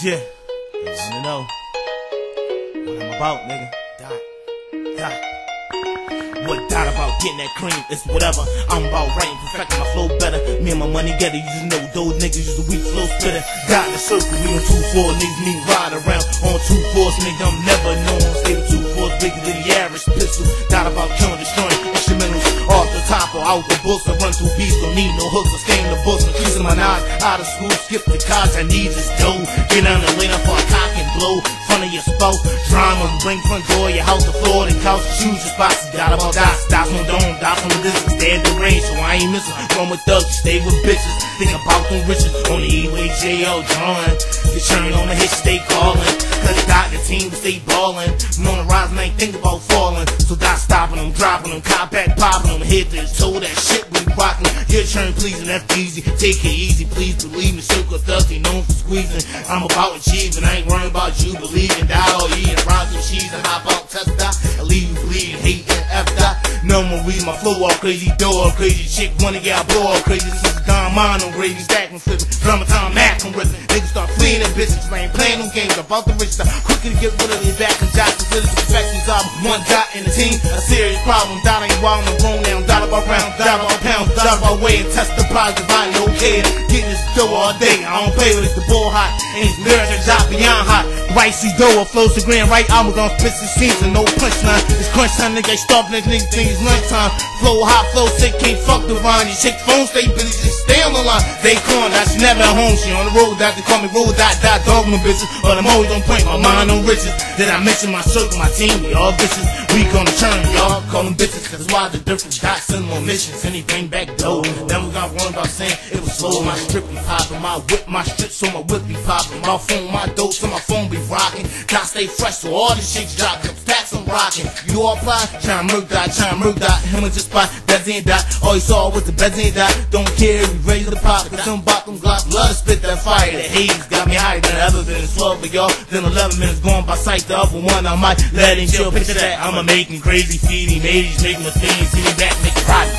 Yeah, you wanna know what I'm about, nigga? Dot, dot. What dot about getting that cream? It's whatever. I'm about writing, perfecting my flow better. Me and my money together, you just know those niggas use a weak flow spitter. Dot the circle, we on two four niggas me ride around on two fours, nigga. I'm never known. Stay with two fours bigger than the average pistol. Out the books. I run through beats, don't need no hooks. I in the books, increasing my knowledge. Out of school, skip the college, I need this dough. Get on the lane for a cock and blow. Front of your spouse, drama, bring front door, your house, the floor, the couch, choose your spots. Got about dots, dots on dome, dots on the distance, stay at the range, so I ain't missing. Run with thugs, stay with bitches. Think about them riches on the E-way, JL drawing. The churn on the hit, stay calling. Cause dot the team, stay ballin'. I'm on the rise ain't think about falling. So dot stopping them, dropping them, cop back, popping them, hit this, toe that shit we rockin'. Your turn, please, and that's easy. Take it easy, please believe me. Thugs, they known for squeezing. I'm about achieving, I ain't worrying about you believing. Die or eating, rock and cheese and hop out, test. I leave more weed, my flow all crazy, all crazy. Chick wanna get all crazy. Is Don Mono, gravy, stacking, flipping. Drama time, I'm ripping. Niggas start fleeing in bitches, I ain't playing no games. About the rich stuff, quicker to get rid of their back and jobs. As little perfections are one dot in the team, a serious problem. Dot ain't wild, I'm grown now. Dot about round, dot about pound, dot about way and test the positive. I ain't okay. Getting this dough all day, I don't play with it. The ball hot, and it's lyrics are beyond hot. See dough, flows to grand, right albums on spits and scenes and no punchline. It's crunch time, nigga, stop niggas think it's lunchtime. Flow hot, flow sick, can't fuck the vine. You shake phone, stay busy, just stay on the line. They corn, that she never at home, she on the road, that they call me road, dot, dot, dog, no bitches. But I'm always on point, my mind on riches. Then I mention my circle, my team, we all bitches. We gonna turn, y'all call them bitches, cause why the difference? Dots send more missions, anything back dough. Then we got one about saying it was slow, my strip be poppin', my whip, my strip, so my whip be poppin'. My phone, my dope, so my phone be rockin'. Dot stay fresh, so all the shit drop, the stacks I'm rockin'. You all fly, tryna murk dot, tryna murk dot, him and just spot, that's in dot. All you saw was the beds in dot, don't care, we ready to pop, cause bop them glocks, love to spit that fire, the haze got me higher than ever been. It's 12 of y'all, then 11 minutes going by sight, the other one I might let in chill. Picture that, I'ma him crazy, feeding, 80s, making the things, see me back, make it nigga.